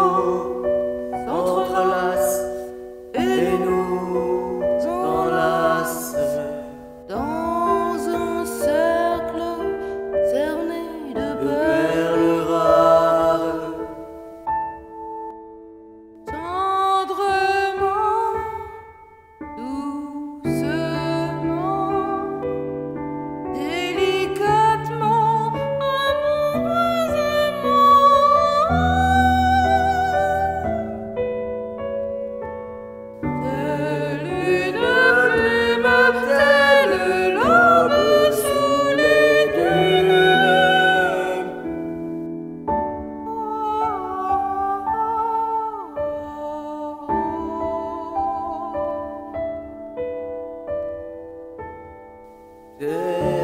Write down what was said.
Oh. Good.